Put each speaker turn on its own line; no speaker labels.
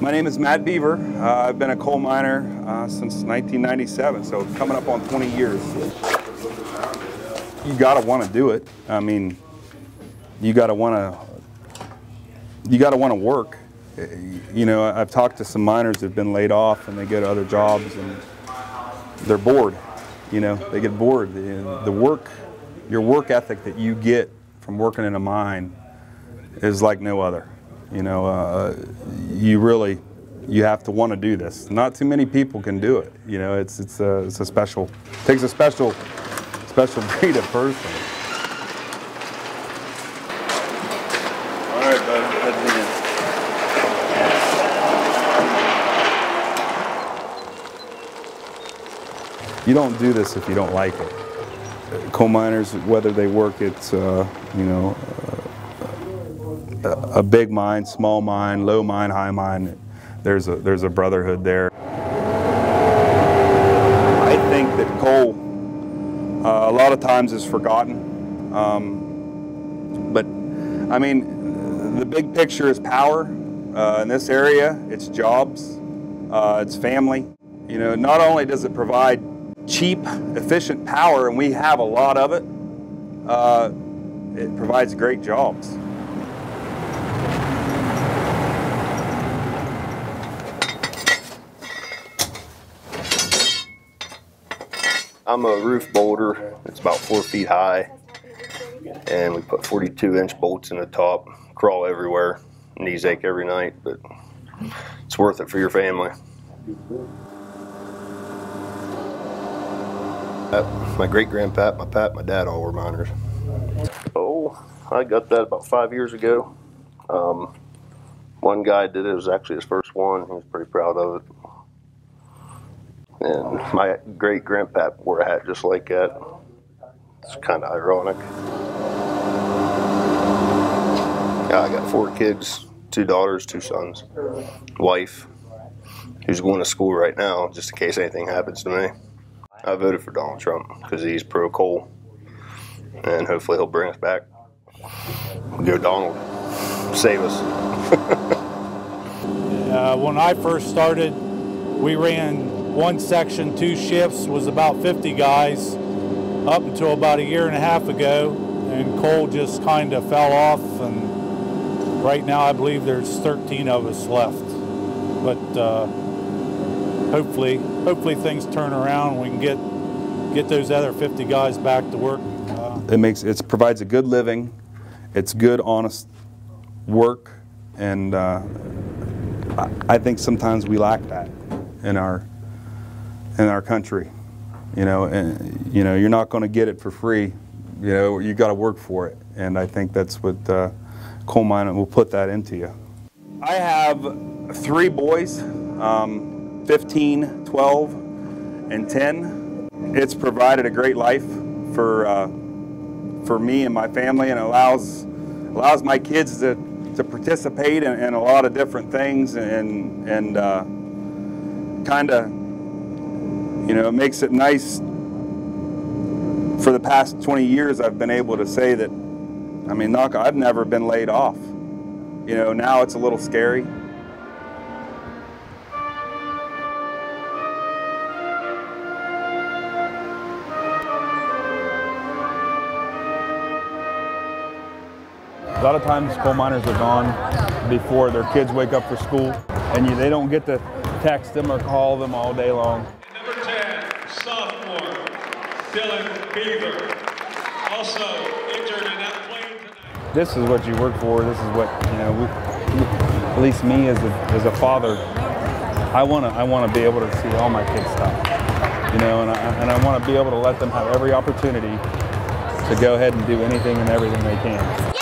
My name is Matt Beaver. Uh, I've been a coal miner uh, since 1997, so coming up on 20 years. You gotta want to do it. I mean, you gotta want to. You gotta want to work. You know, I've talked to some miners that've been laid off and they go to other jobs and they're bored. You know, they get bored. The, the work, your work ethic that you get from working in a mine is like no other. You know, uh, you really you have to want to do this. Not too many people can do it. You know, it's it's a it's a special takes a special special breed of person. All right, bud, head in. You don't do this if you don't like it. Coal miners, whether they work at, uh, you know, a big mine, small mine, low mine, high mine. There's a there's a brotherhood there. I think that coal uh, a lot of times is forgotten, um, but I mean the big picture is power. Uh, in this area, it's jobs, uh, it's family. You know, not only does it provide cheap, efficient power, and we have a lot of it, uh, it provides great jobs.
I'm a roof bolter. It's about four feet high. And we put 42 inch bolts in the top, crawl everywhere, knees ache every night, but it's worth it for your family. My great grandpap, my pap, my dad all were miners. Oh, I got that about five years ago. Um, one guy did it, it was actually his first one. He was pretty proud of it. And my great grandpap wore a hat just like that. It's kind of ironic. I got four kids, two daughters, two sons, wife, who's going to school right now, just in case anything happens to me. I voted for Donald Trump because he's pro coal, and hopefully he'll bring us back. Go Donald, save us.
uh, when I first started, we ran one section, two shifts, was about 50 guys up until about a year and a half ago, and coal just kind of fell off, and right now I believe there's 13 of us left. But uh, hopefully, hopefully things turn around and we can get get those other 50 guys back to work.
Uh, it makes it provides a good living, it's good, honest work, and uh, I think sometimes we lack that in our in our country. You know, and you know, you're not going to get it for free. You know, you got to work for it, and I think that's what uh, coal mining will put that into you. I have three boys, um, 15, 12, and 10. It's provided a great life for uh, for me and my family, and allows allows my kids to to participate in, in a lot of different things and and uh, kind of you know, it makes it nice. For the past 20 years, I've been able to say that, I mean, knock, I've never been laid off. You know, now it's a little scary. A lot of times coal miners are gone before their kids wake up for school and you, they don't get to text them or call them all day long. Dylan Beaver, also injured in that plane tonight. This is what you work for. This is what, you know, we, at least me as a, as a father, I want to I wanna be able to see all my kids stop. You know, and I, and I want to be able to let them have every opportunity to go ahead and do anything and everything they can.